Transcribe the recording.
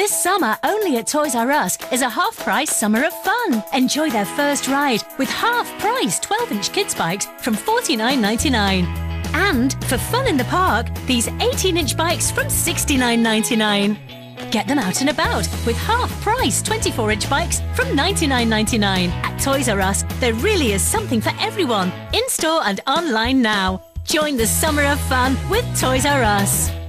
This summer, only at Toys R Us is a half price summer of fun. Enjoy their first ride with half price 12 inch kids bikes from $49.99. And for fun in the park, these 18 inch bikes from $69.99. Get them out and about with half price 24 inch bikes from $99.99. At Toys R Us, there really is something for everyone, in store and online now. Join the summer of fun with Toys R Us.